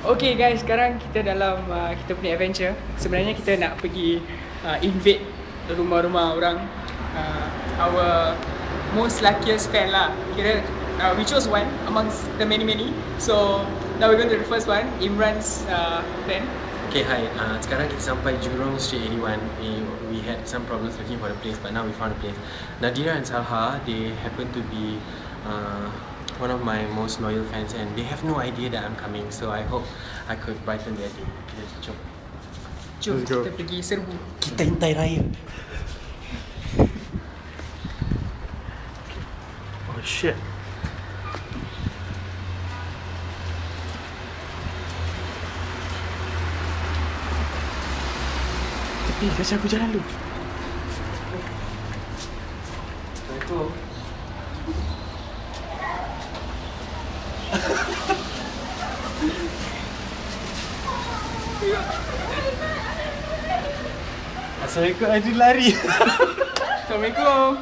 Okay guys, sekarang kita dalam uh, kita punya adventure. Sebenarnya kita nak pergi uh, invade rumah-rumah orang. Uh, our most luckiest fan lah. Kira uh, we chose one amongst the many many. So now we're going to the first one, Imran's uh, fan. Okay, hi. Uh, sekarang kita sampai Jurong Street 81. We, we had some problems looking for the place, but now we found a place. Nadira and Salha, they happen to be uh, one of my most loyal fans, and they have no idea that I'm coming. So I hope I could brighten their day. Okay, jom. Jom Let's go. kita pergi serbu. Kita intai raya. Oh shit. Tepi, kasih aku jalan dulu. Assalamualaikum. Assalamualaikum, Aidil lari. Assalamualaikum.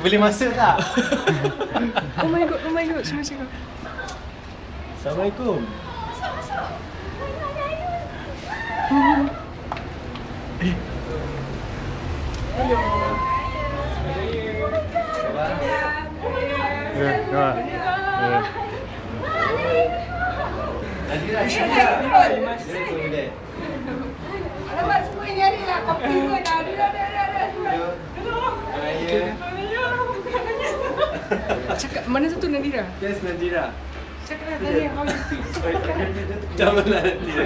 Boleh masuk tak? Oh my god, oh my god, semua cakap. Assalamualaikum. Ya. Ya. Alamak semua nyari lah kopi pun dah. Dah dah dah. Cakap mana satu Nadira? Yes, Nadira. Cakap lah tadi how you feel. Janganlah Nadira.